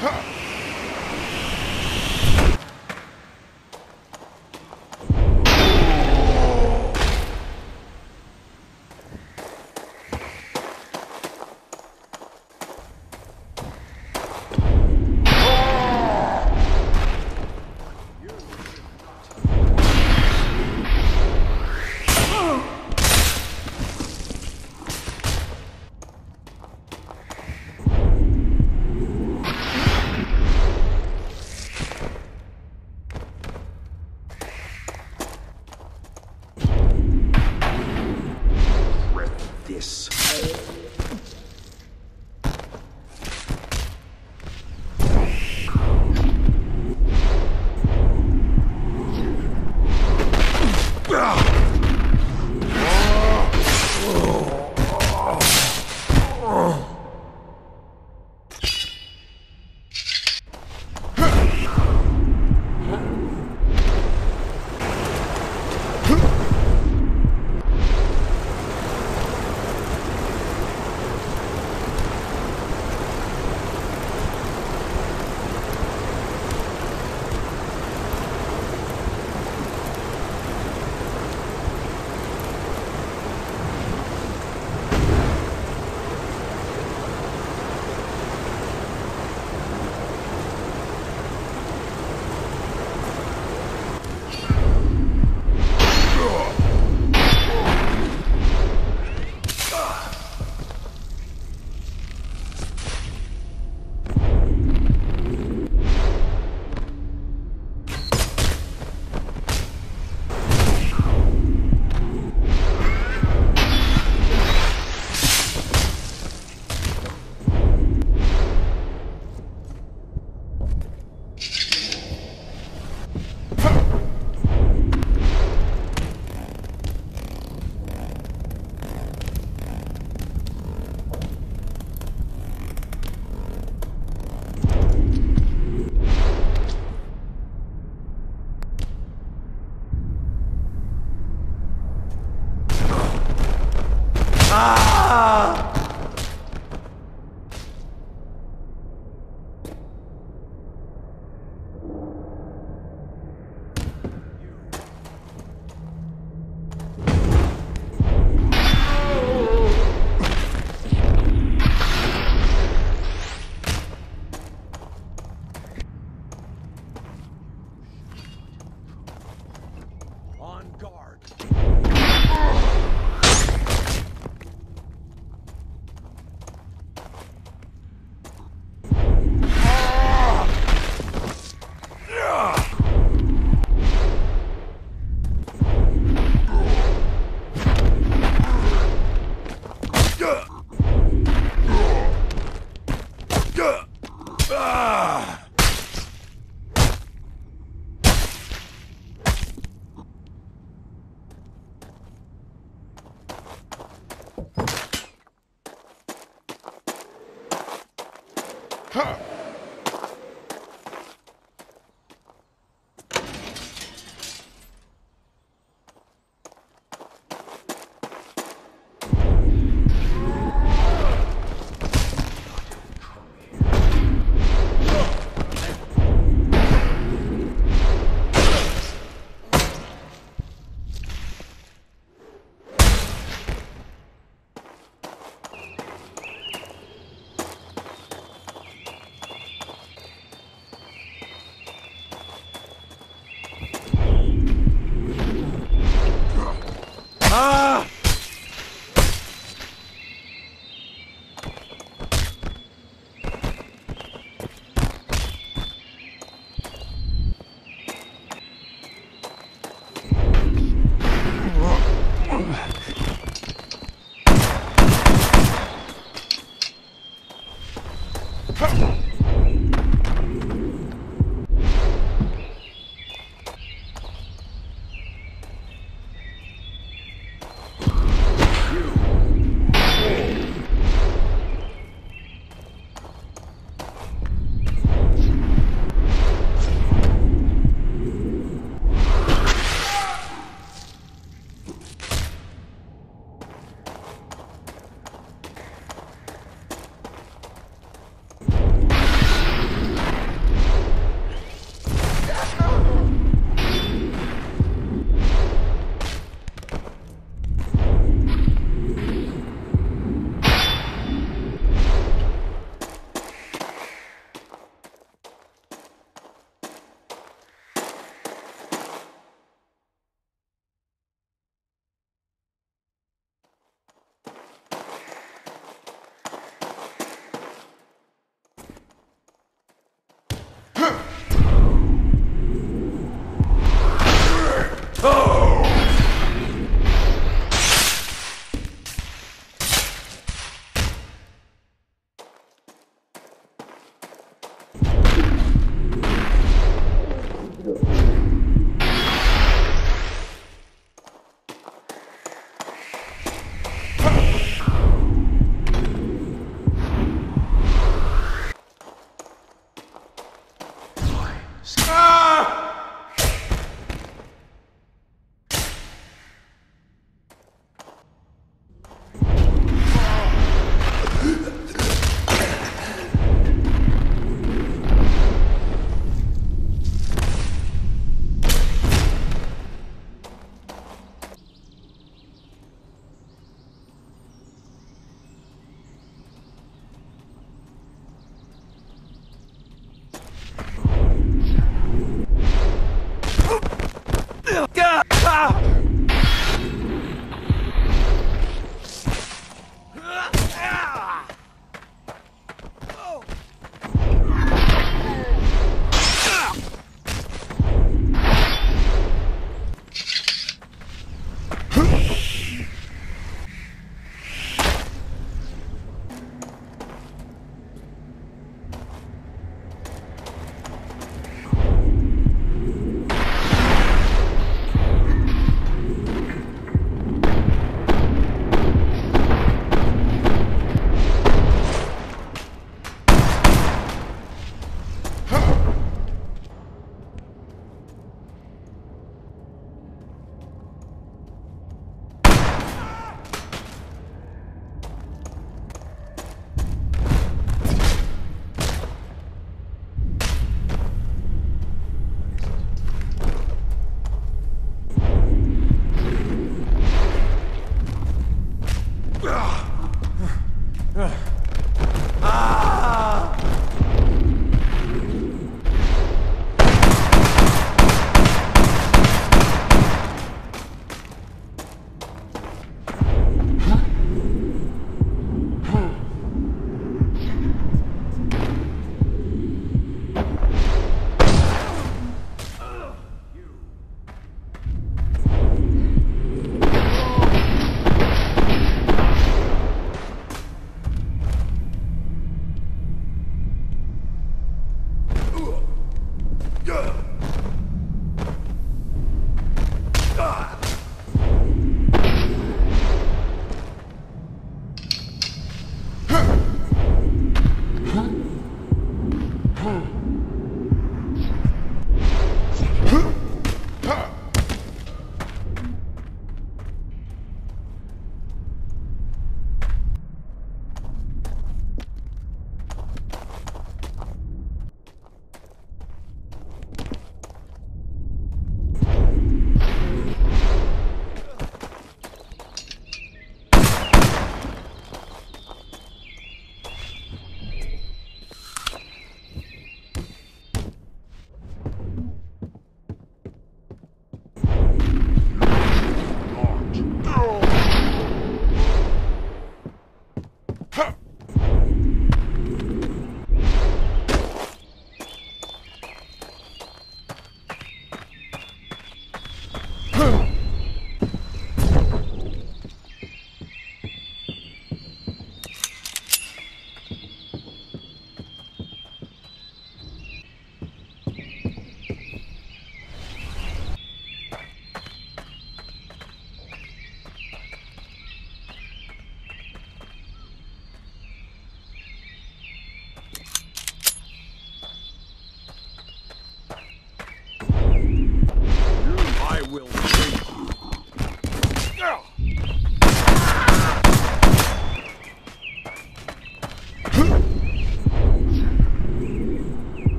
Huh. Ah! Huh.